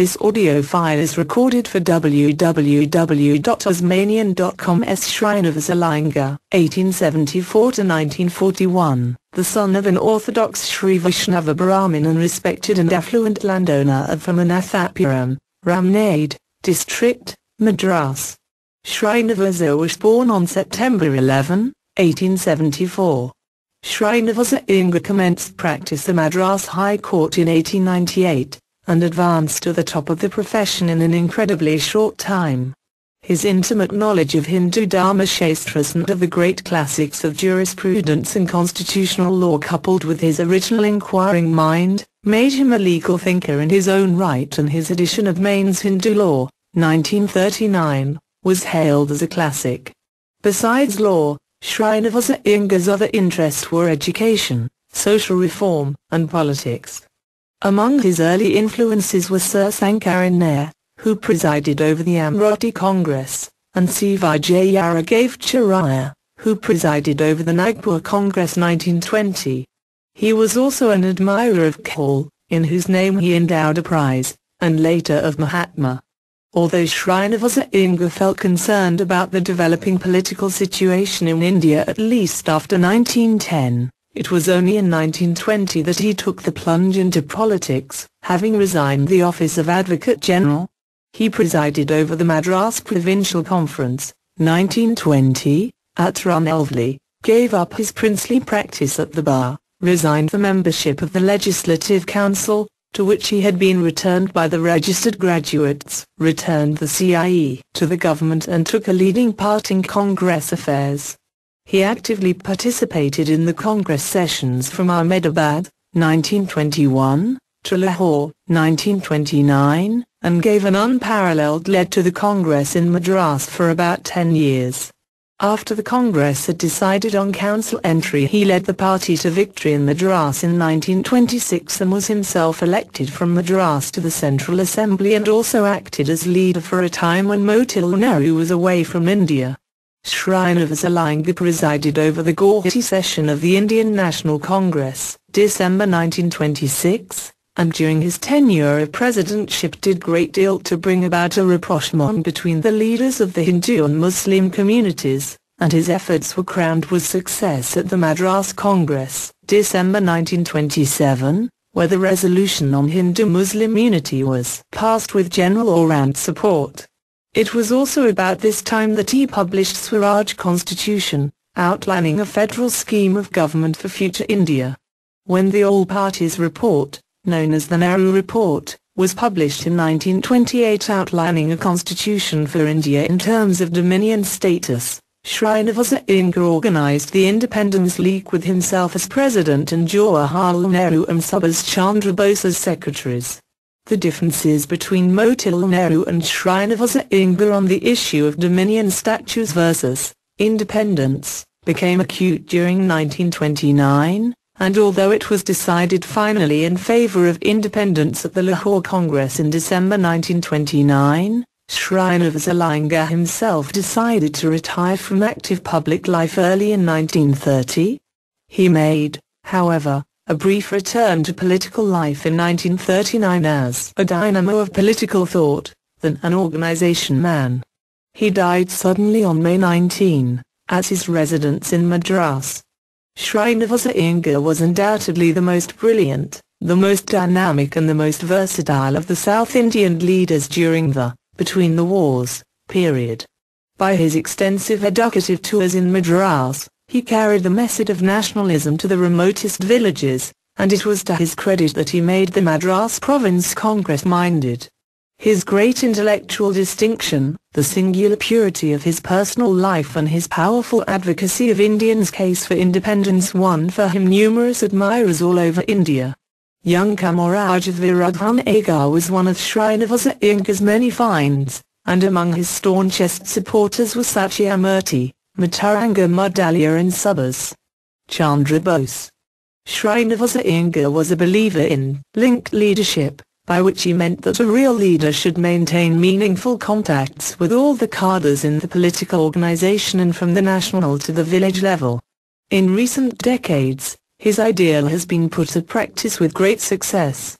This audio file is recorded for www.osmanian.com as Srinivasa Iyengar, 1874-1941, the son of an Orthodox Sri Vaishnava Brahmin and respected and affluent landowner of Ramanathapuram, Ramnad, district, Madras. Srinivasa was born on September 11, 1874. Srinivasa Iyengar commenced practice at Madras High Court in 1898 and advanced to the top of the profession in an incredibly short time. His intimate knowledge of Hindu Dharma Shastras and of the great classics of jurisprudence and constitutional law coupled with his original inquiring mind, made him a legal thinker in his own right and his edition of Maine's Hindu Law, 1939, was hailed as a classic. Besides law, Srinivasa Iyengar's other interests were education, social reform, and politics. Among his early influences were Sir Sankaran Nair, who presided over the Amravati Congress, and C. Vijayaraghavachariar, who presided over the Nagpur Congress 1920. He was also an admirer of Gokhale, in whose name he endowed a prize, and later of Mahatma. Although Srinivasa Iyengar felt concerned about the developing political situation in India at least after 1910, it was only in 1920 that he took the plunge into politics, having resigned the office of Advocate General. He presided over the Madras Provincial Conference, 1920, at Tirunelveli, gave up his princely practice at the bar, resigned the membership of the Legislative Council, to which he had been returned by the registered graduates, returned the CIE to the government and took a leading part in Congress affairs. He actively participated in the Congress sessions from Ahmedabad, 1921, to Lahore, 1929, and gave an unparalleled lead to the Congress in Madras for about 10 years. After the Congress had decided on council entry he led the party to victory in Madras in 1926 and was himself elected from Madras to the Central Assembly and also acted as leader for a time when Motilal Nehru was away from India. Srinivasa Iyengar presided over the Guwahati session of the Indian National Congress, December 1926, and during his tenure of presidentship did great deal to bring about a rapprochement between the leaders of the Hindu and Muslim communities, and his efforts were crowned with success at the Madras Congress, December 1927, where the resolution on Hindu-Muslim unity was passed with general all-round support. It was also about this time that he published Swaraj Constitution, outlining a federal scheme of government for future India. When the All Parties Report, known as the Nehru Report, was published in 1928 outlining a constitution for India in terms of dominion status, Srinivasa Iyengar organized the Independence League with himself as president and Jawaharlal Nehru and Subhas Chandra Bose as secretaries. The differences between Motilal Nehru and Srinivasa Iyengar on the issue of Dominion Status versus independence became acute during 1929, and although it was decided finally in favor of independence at the Lahore Congress in December 1929, Srinivasa Iyengar himself decided to retire from active public life early in 1930. He made, however, a brief return to political life in 1939 as a dynamo of political thought, than an organization man. He died suddenly on May 19, at his residence in Madras. Srinivasa Iyengar was undoubtedly the most brilliant, the most dynamic and the most versatile of the South Indian leaders during the, between the wars, period. By his extensive educative tours in Madras, he carried the message of nationalism to the remotest villages, and it was to his credit that he made the Madras Province Congress minded. His great intellectual distinction, the singular purity of his personal life and his powerful advocacy of Indians' case for independence won for him numerous admirers all over India. Young Kamaraj of Virudhunagar was one of Srinivasa Iyengar's many finds, and among his staunchest supporters were Satyamurti, Muthuranga Mudaliar and Subhas Chandra Bose. Srinivasa Iyengar was a believer in linked leadership, by which he meant that a real leader should maintain meaningful contacts with all the cadres in the political organization and from the national to the village level. In recent decades, his ideal has been put to practice with great success.